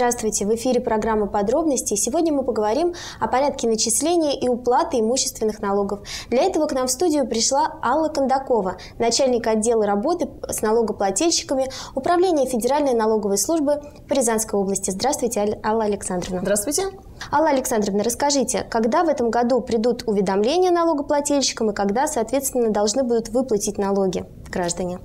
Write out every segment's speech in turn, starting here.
Здравствуйте, в эфире программа «Подробности». Сегодня мы поговорим о порядке начисления и уплаты имущественных налогов. Для этого к нам в студию пришла Алла Кондакова, начальник отдела работы с налогоплательщиками Управления Федеральной налоговой службы по Рязанской области. Здравствуйте, Алла Александровна. Здравствуйте. Алла Александровна, расскажите, когда в этом году придут уведомления налогоплательщикам и когда, соответственно, должны будут выплатить налоги граждане?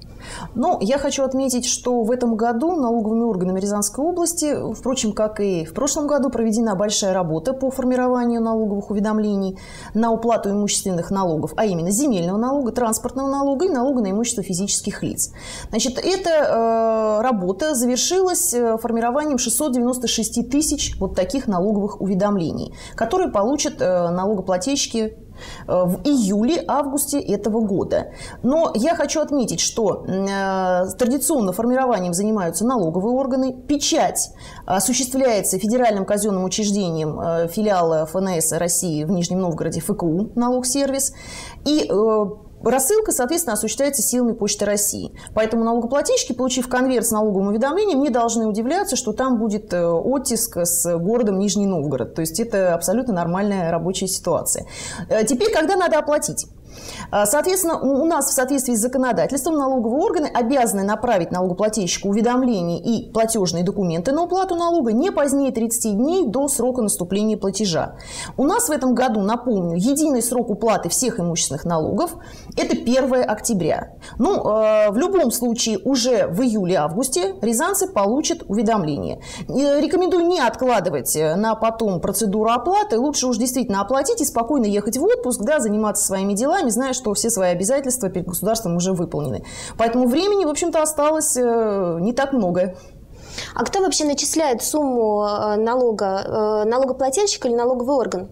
Ну, я хочу отметить, что в этом году налоговыми органами Рязанской области, впрочем, как и в прошлом году, проведена большая работа по формированию налоговых уведомлений на уплату имущественных налогов, а именно земельного налога, транспортного налога и налога на имущество физических лиц. Значит, эта э, работа завершилась э, формированием 696 тысяч вот таких налоговых уведомлений, которые получат э, налогоплательщики в июле-августе этого года. Но я хочу отметить, что э, традиционно формированием занимаются налоговые органы. Печать осуществляется федеральным казенным учреждением э, филиала ФНС России в Нижнем Новгороде ФКУ налогсервис. И Рассылка, соответственно, осуществляется силами Почты России. Поэтому налогоплательщики, получив конверт с налоговым уведомлением, не должны удивляться, что там будет э, оттиск с городом Нижний Новгород. То есть это абсолютно нормальная рабочая ситуация. Э, теперь, когда надо оплатить? А, соответственно, у нас в соответствии с законодательством налоговые органы обязаны направить налогоплательщику уведомления и платежные документы на уплату налога не позднее 30 дней до срока наступления платежа. У нас в этом году, напомню, единый срок уплаты всех имущественных налогов – это 1 октября. Ну, э, в любом случае, уже в июле-августе рязанцы получат уведомление. Рекомендую не откладывать э, на потом процедуру оплаты, лучше уж действительно оплатить и спокойно ехать в отпуск, да, заниматься своими делами, сами, зная, что все свои обязательства перед государством уже выполнены. Поэтому времени, в общем-то, осталось э, не так много. А кто вообще начисляет сумму э, налога? Э, налогоплательщик или налоговый орган?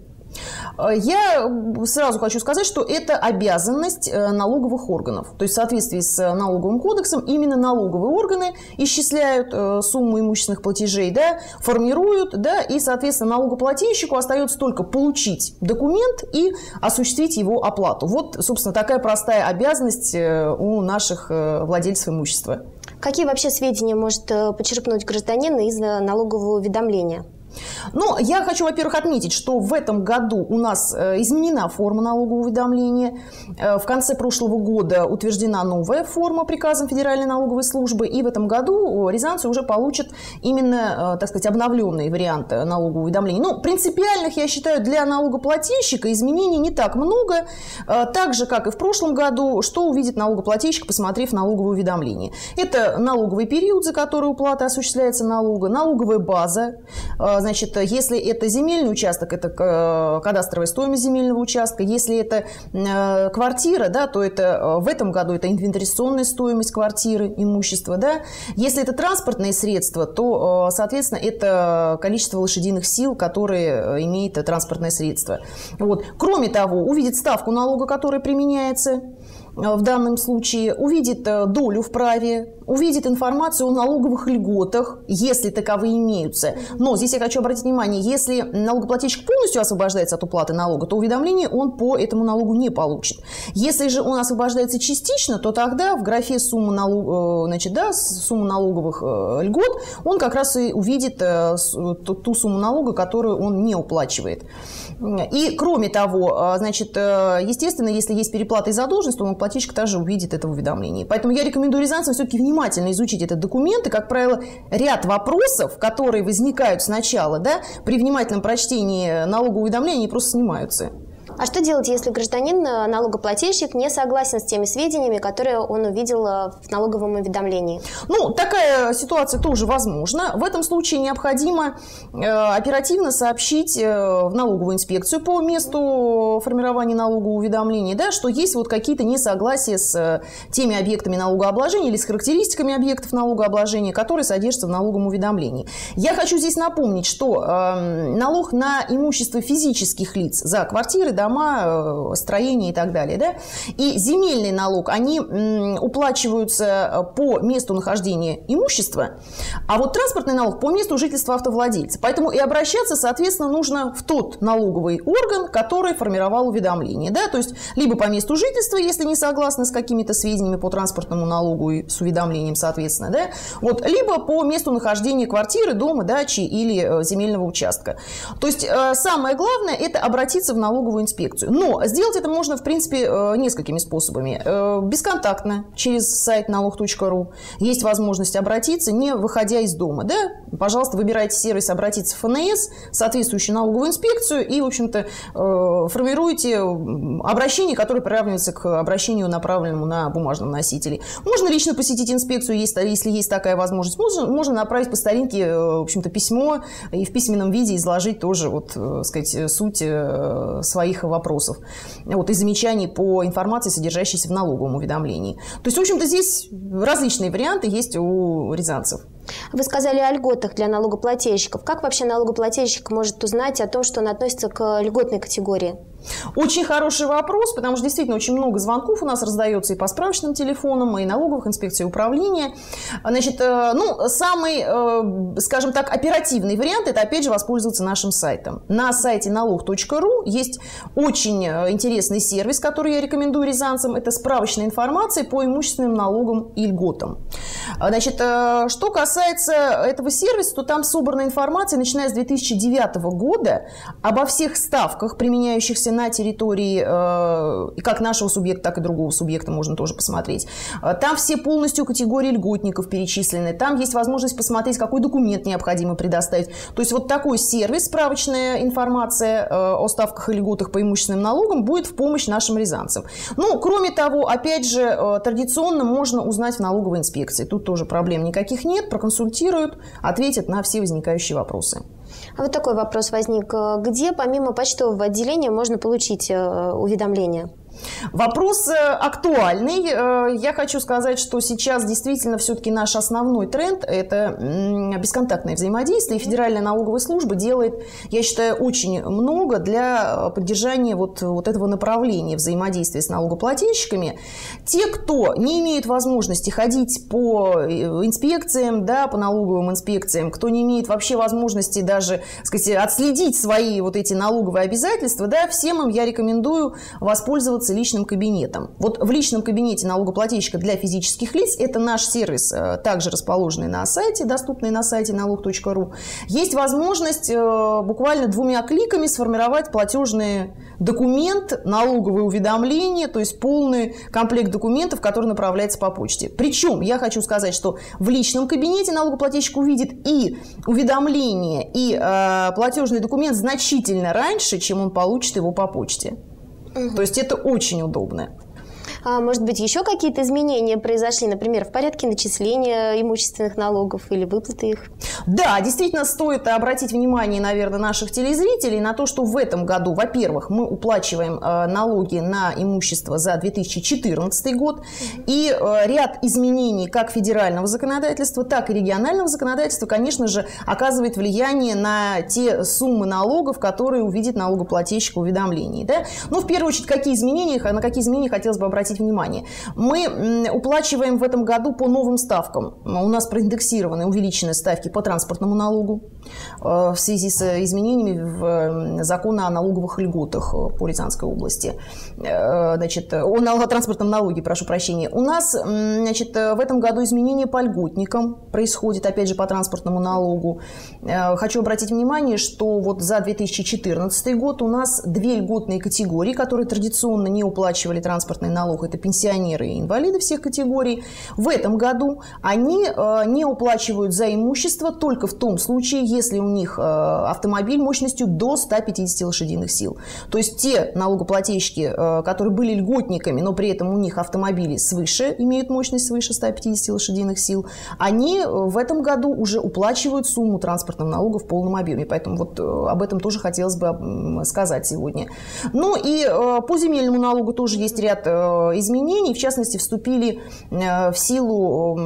Э, я сразу хочу сказать, что это обязанность э, налоговых органов. То есть в соответствии с э, налоговым кодексом именно налоговые органы исчисляют сумму имущественных платежей, да, формируют, да, и, соответственно, налогоплательщику остается только получить документ и осуществить его оплату. Вот, собственно, такая простая обязанность у наших владельцев имущества. Какие вообще сведения может почерпнуть гражданин из налогового уведомления? Но я хочу, во-первых, отметить, что в этом году у нас э, изменена форма налогового уведомления. Э, в конце прошлого года утверждена новая форма приказом Федеральной налоговой службы. И в этом году рязанцы уже получат именно, э, так сказать, обновленный вариант налогового уведомления. Ну, принципиальных, я считаю, для налогоплательщика изменений не так много. Так же, как и в прошлом году, что увидит налогоплательщик, посмотрев налоговое уведомление. Это налоговый период, за который уплата осуществляется налога, налоговая база, Значит, если это земельный участок, это э, кадастровая стоимость земельного участка. Если это э, квартира, да, то это э, в этом году это инвентаризационная стоимость квартиры, имущества. Да. Если это транспортные средства, то, соответственно, это количество лошадиных сил, которые имеет транспортное средство. Вот. Кроме того, увидит ставку налога, которая применяется в данном случае, увидит долю в праве, увидит информацию о налоговых льготах, если таковые имеются. Но здесь я хочу обратить внимание, если налогоплательщик полностью освобождается от уплаты налога, то уведомление он по этому налогу не получит. Если же он освобождается частично, то тогда в графе сумма, налог, э, значит, да, сумма налоговых э, льгот он как раз и увидит э, ту сумму налога, которую он не уплачивает. И кроме того, значит, естественно, если есть переплата и задолженность, то налогоплательщик также увидит это в уведомлении. Поэтому я рекомендую рязанцам все-таки внимательно изучить этот документ, и, как правило, ряд вопросов, которые возникают сначала, да, при внимательном прочтении налогового уведомления, просто снимаются. А что делать, если гражданин, э, налогоплательщик, не согласен с теми сведениями, которые он увидел э, в налоговом уведомлении? Ну, такая ситуация тоже возможна. В этом случае необходимо э, оперативно сообщить в налоговую инспекцию по месту формирования налогового уведомления, да, что есть вот какие-то несогласия с теми объектами налогообложения или с характеристиками объектов налогообложения, которые содержатся в налоговом уведомлении. Я хочу здесь напомнить, что э, налог на имущество физических лиц за квартиры, дома, строения и так далее. Да? И земельный налог, они уплачиваются по месту нахождения имущества, а вот транспортный налог по месту жительства автовладельца. Поэтому и обращаться, соответственно, нужно в тот налоговый орган, который формировал уведомление. Да? То есть либо по месту жительства, если не согласны с какими-то сведениями по транспортному налогу и с уведомлением, соответственно, да? вот, либо по месту нахождения квартиры, дома, дачи или э, земельного участка. То есть э, самое главное – это обратиться в налоговую инспекцию. Но сделать это можно, в принципе, э, несколькими способами. Бесконтактно, через сайт налог.ру. Есть возможность обратиться, не выходя из дома. Да? Пожалуйста, выбирайте сервис «Обратиться в ФНС», соответствующую налоговую инспекцию и, в общем-то, формируйте обращение, которое приравнивается к обращению, направленному на бумажном носителе. Можно лично посетить инспекцию, если есть такая возможность. Можно, можно направить по старинке, э, в общем-то, письмо и в письменном виде изложить тоже, вот, э, сказать, суть своих вопросов вот, и замечаний по информации, содержащейся в налоговом уведомлении. То есть, в общем-то, здесь различные варианты есть у рязанцев. Вы сказали о льготах для налогоплательщиков. Как вообще налогоплательщик может узнать о том, что он относится к льготной категории? Очень хороший вопрос, потому что действительно очень много звонков у нас раздается и по справочным телефонам, и налоговых инспекций управления. Значит, э, ну, самый, э, скажем так, оперативный вариант – это, опять же, воспользоваться нашим сайтом. На сайте налог.ру есть очень э, интересный сервис, который я рекомендую рязанцам. Это справочная информация по имущественным налогам и льготам. Значит, что касается этого сервиса, то там собрана информация, начиная с 2009 года, обо всех ставках, применяющихся на территории э, как нашего субъекта, так и другого субъекта можно тоже посмотреть. Э, там все полностью категории льготников перечислены. Там есть возможность посмотреть, какой документ необходимо предоставить. То есть вот такой сервис, справочная информация э, о ставках и льготах по имущественным налогам будет в помощь нашим рязанцам. Ну, кроме того, опять же, традиционно можно узнать в налоговой инспекции. Тут тоже проблем никаких нет, проконсультируют, ответят на все возникающие вопросы. А вот такой вопрос возник. Где помимо почтового отделения можно получить э, уведомления? Вопрос э, актуальный. Э, я хочу сказать, что сейчас действительно все-таки наш основной тренд – это бесконтактное взаимодействие. И Федеральная налоговая служба делает, я считаю, очень много для поддержания вот, вот этого направления взаимодействия с налогоплательщиками. Те, кто не имеет возможности ходить по э, инспекциям, да, по налоговым инспекциям, кто не имеет вообще возможности даже сказать, отследить свои вот эти налоговые обязательства, да, всем им я рекомендую воспользоваться пользоваться личным кабинетом. Вот в личном кабинете налогоплательщика для физических лиц, это наш сервис, э, также расположенный на сайте, доступный на сайте налог.ру, есть возможность э, буквально двумя кликами сформировать платежный документ, налоговое уведомление, то есть полный комплект документов, который направляется по почте. Причем я хочу сказать, что в личном кабинете налогоплательщик увидит и уведомление, и э, платежный документ значительно раньше, чем он получит его по почте. Угу. То есть это очень удобно. А, может быть, еще какие-то изменения произошли, например, в порядке начисления имущественных налогов или выплаты их? Да, действительно стоит обратить внимание, наверное, наших телезрителей на то, что в этом году, во-первых, мы уплачиваем э, налоги на имущество за 2014 год, угу. и э, ряд изменений как федерального законодательства, так и регионального законодательства, конечно же, оказывает влияние на те суммы налогов, которые увидит налогоплательщик в уведомлении. Да? Ну, в первую очередь, какие изменения, на какие изменения хотелось бы обратить внимание. Мы уплачиваем в этом году по новым ставкам. У нас проиндексированы, увеличены ставки по транспортному налогу э, в связи с изменениями в закона о налоговых льготах э, по Рязанской области. Э, значит, о транспортном налоге, прошу прощения. У нас значит, в этом году изменения по льготникам происходит, опять же, по транспортному налогу. Хочу обратить внимание, что вот за 2014 год у нас две льготные категории, которые традиционно не уплачивали транспортный налог, это пенсионеры и инвалиды всех категорий. В этом году они не уплачивают за имущество только в том случае, если у них э, автомобиль мощностью до 150 лошадиных сил. То есть те налогоплательщики, э, которые были льготниками, но при этом у них автомобили свыше, имеют мощность свыше 150 лошадиных сил, они э, в этом году уже уплачивают сумму транспортного налога в полном объеме. Поэтому вот об этом тоже хотелось бы сказать сегодня. Ну и по земельному налогу тоже есть ряд изменений. В частности, вступили в силу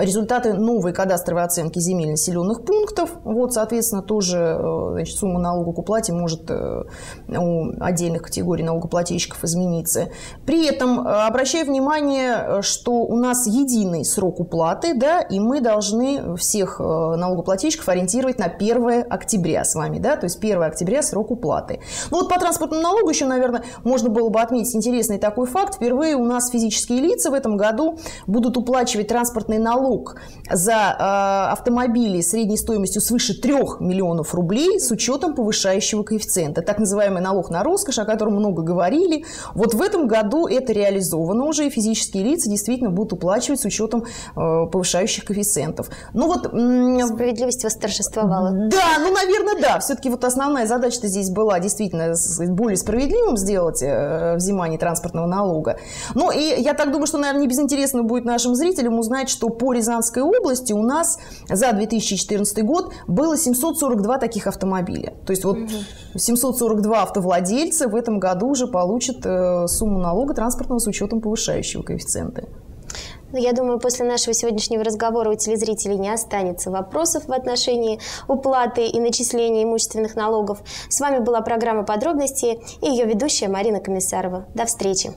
результаты новой кадастровой оценки земель населенных пунктов. Вот, соответственно, тоже значит, сумма налога к уплате может у отдельных категорий налогоплательщиков измениться. При этом обращаю внимание, что у нас единый срок уплаты, да, и мы должны всех налогоплательщиков ориентировать на 1 октября с вами, да, то есть 1 октября срок уплаты. Ну вот по транспортному налогу еще, наверное, можно было бы отметить интересный такой факт. Впервые у нас физические лица в этом году будут уплачивать транспортный налог за э, автомобили средней стоимостью свыше 3 миллионов рублей с учетом повышающего коэффициента. Так называемый налог на роскошь, о котором много говорили. Вот в этом году это реализовано уже, и физические лица действительно будут уплачивать с учетом э, повышающих коэффициентов. Ну вот... Справедливость восторжествовала. Да, ну, наверное, да. Все-таки вот основная задача-то здесь была действительно более справедливым сделать э, взимание транспортного налога. Ну, и я так думаю, что, наверное, не безинтересно будет нашим зрителям узнать, что по Рязанской области у нас за 2014 год было 742 таких автомобиля. То есть вот 742 автовладельца в этом году уже получат э, сумму налога транспортного с учетом повышающего коэффициента. Ну, я думаю, после нашего сегодняшнего разговора у телезрителей не останется вопросов в отношении уплаты и начисления имущественных налогов. С вами была программа «Подробности» и ее ведущая Марина Комиссарова. До встречи!